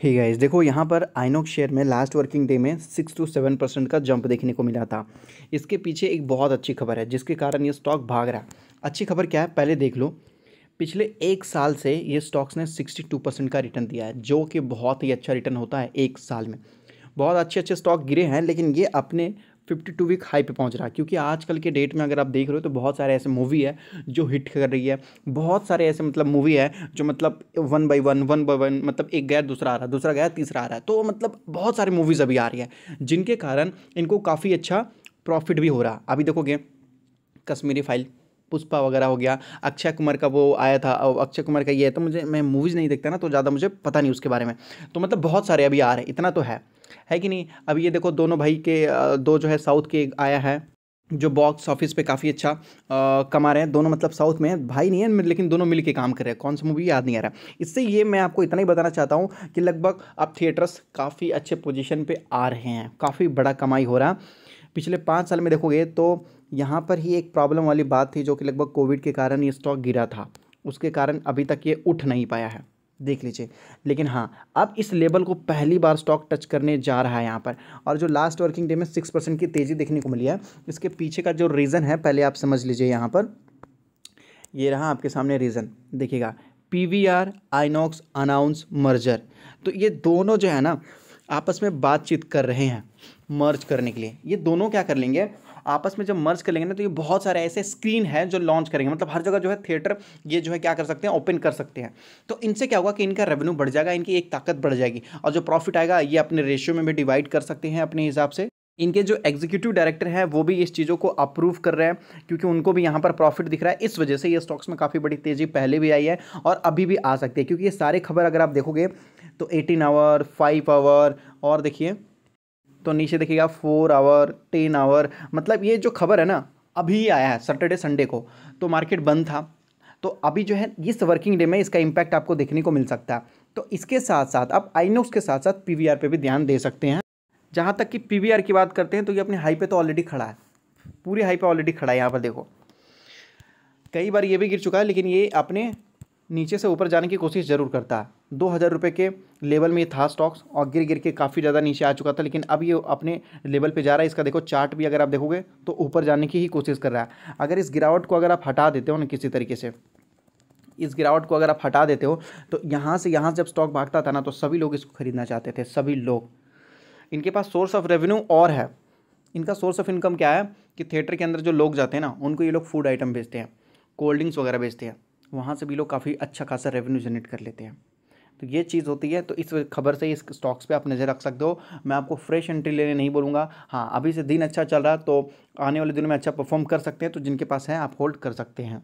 Hey guys देखो यहाँ पर आइनोक शेयर में लास्ट वर्किंग डे में सिक्स टू सेवन परसेंट का जंप देखने को मिला था। इसके पीछे एक बहुत अच्छी खबर है, जिसके कारण ये स्टॉक भाग रहा है। अच्छी खबर क्या है? पहले देख लो, पिछले एक साल से ये स्टॉक्स ने सिक्सटी टू परसेंट का रिटर्न दिया है, जो कि बहुत ही अच्छा रिटर्न होता है एक साल में। बहुत अच्छे अच्छे स्टॉक गिरे हैं, लेकिन ये अपने फिफ्टी टू वीक हाई पे पहुँच रहा है। क्योंकि आजकल के डेट में अगर आप देख रहे हो तो बहुत सारे ऐसे मूवी है जो हिट कर रही है। बहुत सारे ऐसे मतलब मूवी है जो मतलब one by one one by one मतलब एक गया, दूसरा आ रहा है दूसरा गया, तीसरा आ रहा है। तो मतलब बहुत सारी मूवीज़ अभी आ रही है, जिनके कारण इनको काफ़ी अच्छा प्रॉफिट भी हो रहा अभी देखोगे, कश्मीरी फ़ाइल पुष्पा वगैरह हो गया अक्षय कुमार का वो आया था अक्षय कुमार का ये है तो मुझे मैं मूवीज़ नहीं देखता ना तो ज़्यादा मुझे पता नहीं उसके बारे में। तो मतलब बहुत सारे अभी आ रहे हैं इतना तो है। है कि नहीं? अब ये देखो दोनों भाई के दो जो है साउथ के आया है जो बॉक्स ऑफ़िस पे काफ़ी अच्छा आ, कमा रहे हैं। दोनों मतलब साउथ में भाई नहीं है लेकिन दोनों मिल के काम कर रहे हैं। कौन सा मूवी याद नहीं आ रहा। इससे ये मैं आपको इतना ही बताना चाहता हूँ कि लगभग अब थिएटर्स काफ़ी अच्छे पोजीशन पे आ रहे हैं। काफ़ी बड़ा कमाई हो रहा। पिछले पाँच साल में देखोगे तो यहाँ पर ही एक प्रॉब्लम वाली बात थी जो कि लगभग कोविड के कारण ये स्टॉक गिरा था। उसके कारण अभी तक ये उठ नहीं पाया है। देख लीजिए। लेकिन हाँ अब इस लेवल को पहली बार स्टॉक टच करने जा रहा है यहाँ पर। और जो लास्ट वर्किंग डे में सिक्स परसेंट की तेज़ी देखने को मिली है, इसके पीछे का जो रीज़न है, पहले आप समझ लीजिए यहाँ पर। ये रहा आपके सामने रीज़न देखिएगा। P V R Inox announce merger तो ये दोनों जो है ना, आपस में बातचीत कर रहे हैं। मर्ज करने के लिए। ये दोनों क्या कर लेंगे? आपस में जब मर्ज कर लेंगे ना तो ये बहुत सारे ऐसे स्क्रीन है जो लॉन्च करेंगे। मतलब हर जगह जो है थिएटर ये जो है क्या कर सकते हैं ओपन कर सकते हैं। तो इनसे क्या होगा कि इनका रेवेन्यू बढ़ जाएगा, इनकी एक ताकत बढ़ जाएगी। और जो प्रॉफिट आएगा, ये अपने रेशियो में भी डिवाइड कर सकते हैं अपने हिसाब से। इनके जो एग्जीक्यूटिव डायरेक्टर हैं, वो भी इस चीज़ों को अप्रूव कर रहे हैं, क्योंकि उनको भी यहाँ पर प्रॉफिट दिख रहा है। इस वजह से ये स्टॉक्स में काफ़ी बड़ी तेज़ी पहले भी आई है और अभी भी आ सकती है। क्योंकि ये सारे खबर अगर आप देखोगे तो एटीन आवर फाइव आवर और देखिए तो नीचे देखिएगा फोर आवर टेन आवर मतलब ये जो खबर है ना, अभी आया है सैटरडे संडे को तो मार्केट बंद था। तो अभी जो है, इस वर्किंग डे में इसका इम्पैक्ट आपको देखने को मिल सकता है। तो इसके साथ साथ आप आइनोक्स के साथ साथ पी पे भी ध्यान दे सकते हैं। जहाँ तक कि पीवीआर की बात करते हैं तो ये अपने हाई पे तो ऑलरेडी खड़ा है। पूरी हाई पे ऑलरेडी खड़ा है यहाँ पर देखो। कई बार ये भी गिर चुका है, लेकिन ये अपने नीचे से ऊपर जाने की कोशिश ज़रूर करता है। दो हज़ार रुपये के लेवल में ये था स्टॉक्स और गिर गिर के काफ़ी ज़्यादा नीचे आ चुका था, लेकिन अब ये अपने लेवल पे जा रहा है। इसका देखो चार्ट भी अगर आप देखोगे तो ऊपर जाने की ही कोशिश कर रहा है। अगर इस गिरावट को अगर आप हटा देते हो ना किसी तरीके से, इस गिरावट को अगर आप हटा देते हो तो यहाँ से यहाँ जब स्टॉक भागता था ना तो सभी लोग इसको खरीदना चाहते थे, सभी लोग। इनके पास सोर्स ऑफ़ रेवेन्यू और है। इनका सोर्स ऑफ़ इनकम क्या है कि थिएटर के अंदर जो लोग जाते हैं ना, उनको ये लोग फ़ूड आइटम बेचते हैं, कोल्ड ड्रिंक्स वगैरह बेचते हैं। वहाँ से भी लोग काफ़ी अच्छा खासा रेवेन्यू जनरेट कर लेते हैं। तो ये चीज़ होती है तो इस खबर से इस स्टॉक्स पे आप नज़र रख सकते हो। मैं आपको फ्रेश एंट्री लेने नहीं बोलूँगा। हाँ अभी से दिन अच्छा चल रहा तो आने वाले दिनों में अच्छा परफॉर्म कर सकते हैं तो जिनके पास है, आप होल्ड कर सकते हैं।